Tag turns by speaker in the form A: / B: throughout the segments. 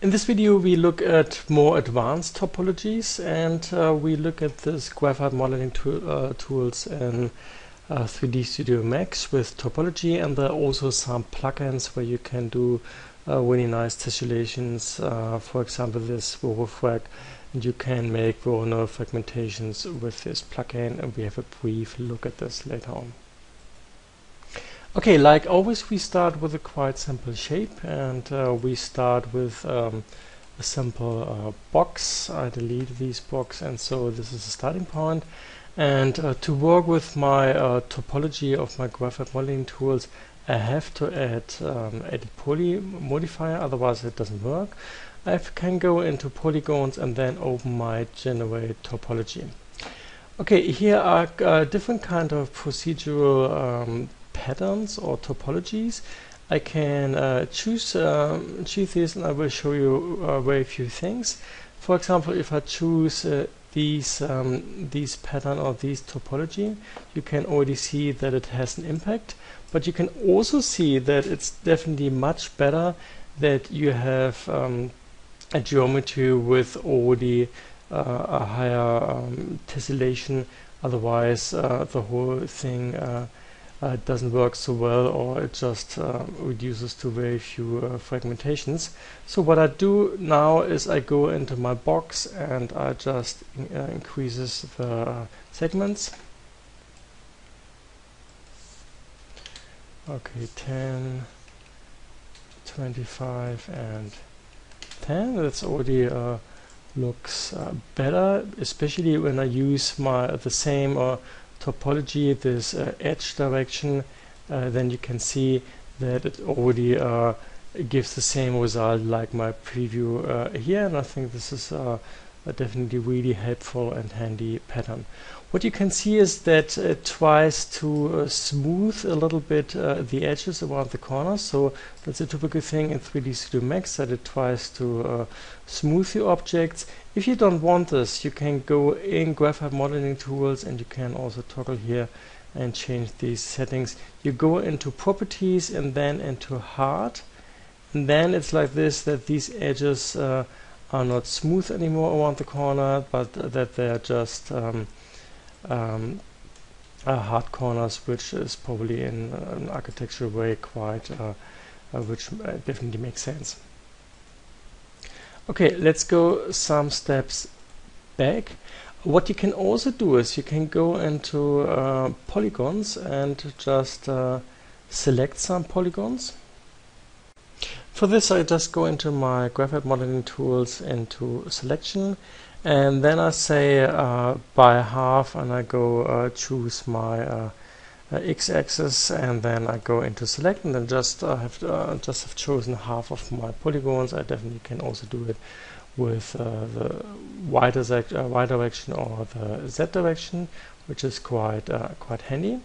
A: In this video we look at more advanced topologies and uh, we look at this graphite modeling uh, tools in uh, 3D Studio Max with topology and there are also some plugins where you can do uh, really nice tessellations. Uh, for example this Vorofrag and you can make Voronoi fragmentations with this plugin and we have a brief look at this later on. Okay, like always we start with a quite simple shape and uh, we start with um, a simple uh, box. I delete these box and so this is a starting point. And uh, to work with my uh, topology of my graphite modeling tools I have to add um, edit poly modifier otherwise it doesn't work. I can go into polygons and then open my generate topology. Okay, here are uh, different kind of procedural um, patterns or topologies. I can uh, choose um, choose this and I will show you uh, very few things. For example, if I choose uh, these um, these pattern or these topology, you can already see that it has an impact. But you can also see that it's definitely much better that you have um, a geometry with already uh, a higher um, tessellation. Otherwise, uh, the whole thing uh, uh, it doesn't work so well or it just uh, reduces to very few uh, fragmentations. So what I do now is I go into my box and I just in uh, increases the segments. Okay, 10, 25 and 10. That's already uh, looks uh, better, especially when I use my the same or topology, this edge direction, uh, then you can see that it already uh, gives the same result like my preview uh, here. And I think this is a definitely really helpful and handy pattern. What you can see is that it tries to uh, smooth a little bit uh, the edges around the corners. So that's a typical thing in 3D Studio Max that it tries to uh, smooth the objects. If you don't want this, you can go in Graphite Modeling Tools and you can also toggle here and change these settings. You go into Properties and then into Hard. And then it's like this, that these edges uh, are not smooth anymore around the corner, but that they're just um, um, hard corners, which is probably in an architectural way quite, uh, uh, which uh, definitely makes sense. Okay, let's go some steps back. What you can also do is you can go into uh, polygons and just uh, select some polygons. For this I just go into my graphite modeling tools into selection and then I say uh, by half and I go uh, choose my uh, uh x-axis and then I go into select and then just uh, have uh, just have chosen half of my polygons. I definitely can also do it with the y, y direction or the z direction which is quite quite handy.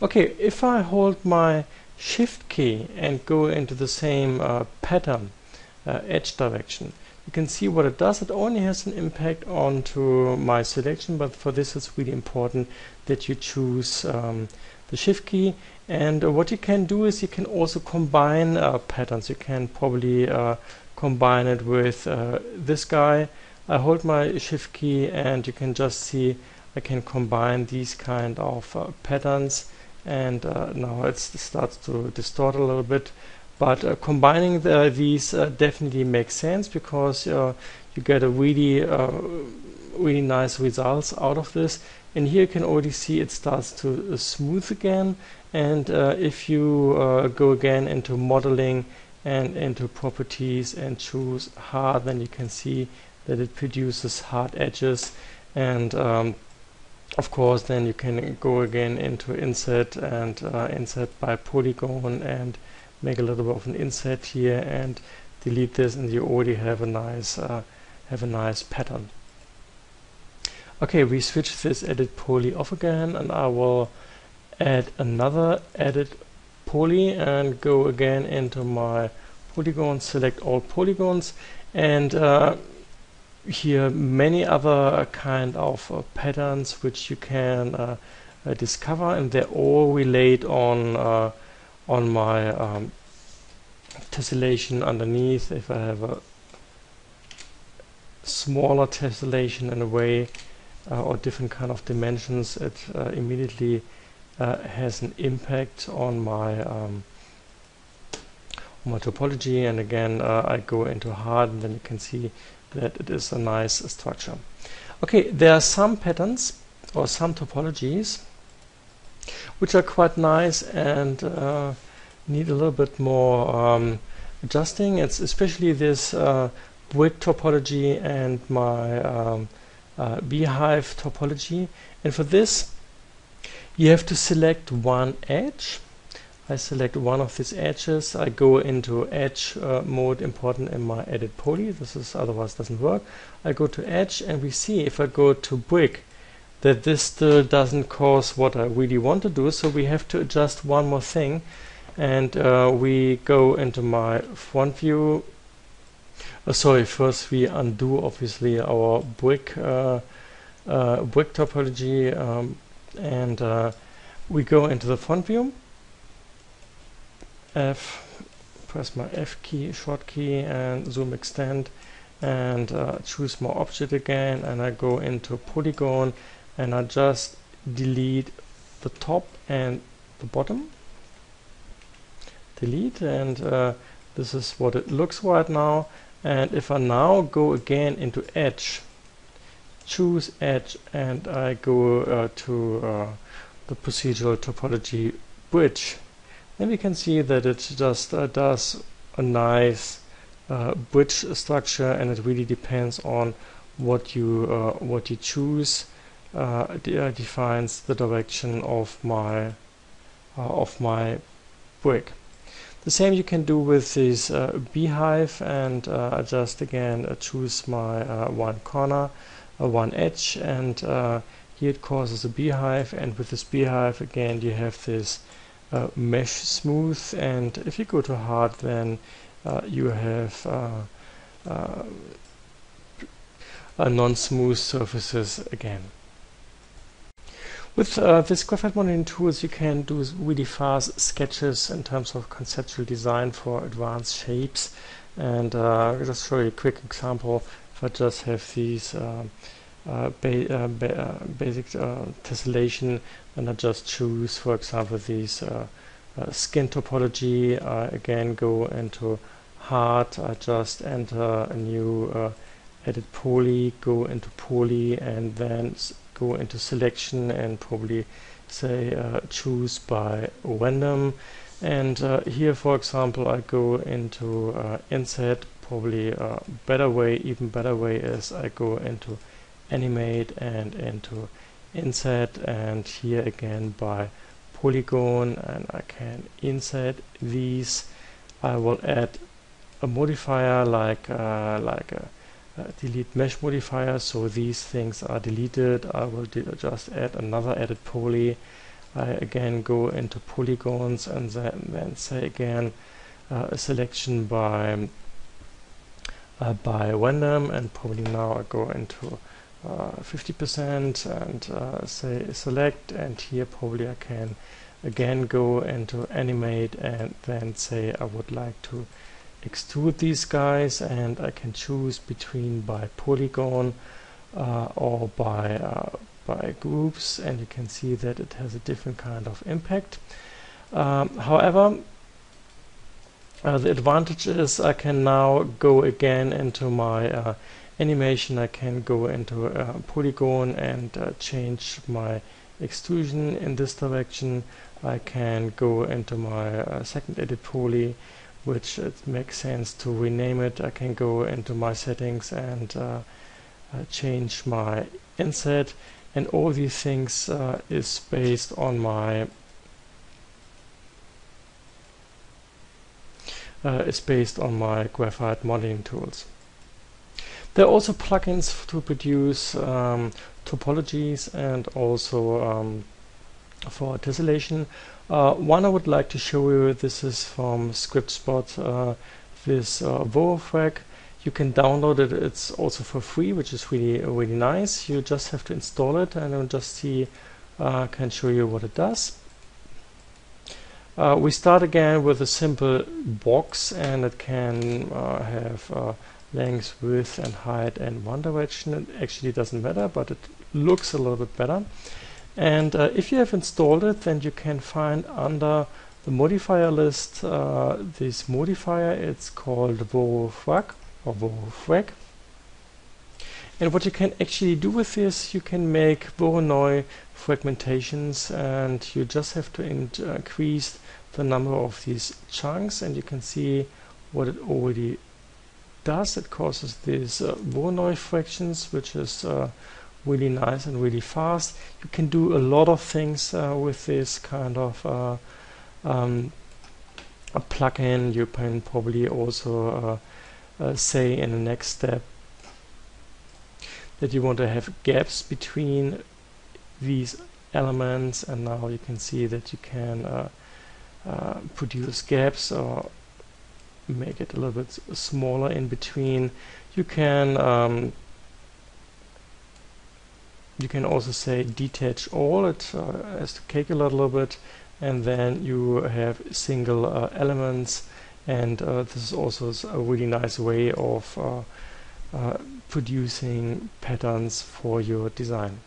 A: Okay if I hold my shift key and go into the same pattern edge direction you can see what it does. It only has an impact onto my selection, but for this it's really important that you choose um, the shift key. And uh, what you can do is you can also combine uh, patterns. You can probably uh, combine it with uh, this guy. I hold my shift key and you can just see I can combine these kind of uh, patterns and uh, now it starts to distort a little bit but uh, combining the, these uh, definitely makes sense because uh, you get a really, uh, really nice results out of this. And here you can already see it starts to uh, smooth again. And uh, if you go again into modeling and into properties and choose hard, then you can see that it produces hard edges. And um, of course, then you can go again into insert and insert by polygon and make a little bit of an inset here and delete this and you already have a nice uh, have a nice pattern. Okay we switch this edit poly off again and I will add another edit poly and go again into my polygons select all polygons and uh, here many other kind of uh, patterns which you can uh, uh discover and they all relate on on my um, tessellation underneath if I have a smaller tessellation in a way uh, or different kind of dimensions, it uh, immediately uh, has an impact on my um, on my topology. And again, I go into hard, and then you can see that it is a nice structure. Okay, there are some patterns or some topologies which are quite nice and uh, need a little bit more um, adjusting. It's especially this uh, brick topology and my um, uh, beehive topology. And for this, you have to select one edge. I select one of these edges. I go into edge uh, mode important in my edit poly. This is otherwise doesn't work. I go to edge and we see if I go to brick that this still doesn't cause what I really want to do. So we have to adjust one more thing and uh, we go into my front view uh, sorry first we undo obviously our brick uh, uh brick topology um, and uh, we go into the front view F press my F key short key and zoom extend and uh, choose my object again and I go into polygon and I just delete the top and the bottom. Delete and uh, this is what it looks right now. And if I now go again into edge choose edge and I go uh, to uh, the procedural topology brick then we can see that it just uh, does a nice uh, brick structure and it really depends on what you uh, what you choose de defines the direction of my of my brick. The same you can do with this uh, beehive and uh, just again uh, choose my uh, one corner, uh, one edge and uh, here it causes a beehive and with this beehive again you have this mesh smooth and if you go to hard then you have non-smooth surfaces again. With uh, this graphite modeling tools, you can do really fast sketches in terms of conceptual design for advanced shapes. And uh, I'll just show you a quick example. If I just have these uh, uh ba uh, ba uh, basic tessellation, and I just choose, for example, these skin topology. I again go into hard. I just enter a new edit poly, go into poly, and then go into selection and probably say uh, choose by random and uh, here for example I go into uh, inset probably a better way even better way is I go into animate and into inset and here again by polygon and I can insert these. I will add a modifier like uh, like a uh, delete mesh modifier. So these things are deleted. I will just add another edit poly. I again go into polygons and then, then say again uh, a selection by uh, by random. And probably now I go into 50% uh, and uh, say select and here probably I can again go into animate and then say I would like to extrude these guys and I can choose between by polygon uh, or by uh, by groups and you can see that it has a different kind of impact. Um, however uh, the advantage is I can now go again into my uh, animation I can go into a polygon and uh, change my extrusion in this direction I can go into my uh, second edit poly which it makes sense to rename it. I can go into my settings and uh, uh, change my inset and all these things uh, is based on my uh, is based on my graphite modeling tools. There are also plugins to produce um, topologies and also um, for tessellation. Uh, one I would like to show you, this is from ScriptSpot, uh, this uh. You can download it, it's also for free, which is really, really nice. You just have to install it and I'll just see, uh, can show you what it does. Uh, we start again with a simple box and it can uh, have uh, length, width and height and one direction. It actually doesn't matter, but it looks a little bit better. And uh, if you have installed it, then you can find under the modifier list uh, this modifier. It's called VoroFrag or. And what you can actually do with this, you can make Voronoi fragmentations and you just have to increase the number of these chunks and you can see what it already does. It causes these uh, Voronoi fractions, which is uh, really nice and really fast. You can do a lot of things uh, with this kind of uh, um, plugin. You can probably also uh, uh, say in the next step that you want to have gaps between these elements and now you can see that you can produce gaps or make it a little bit smaller in between you can um, you can also say detach all it uh, has to calculate a little bit and then you have single uh, elements and uh, this is also a really nice way of uh, uh, producing patterns for your design.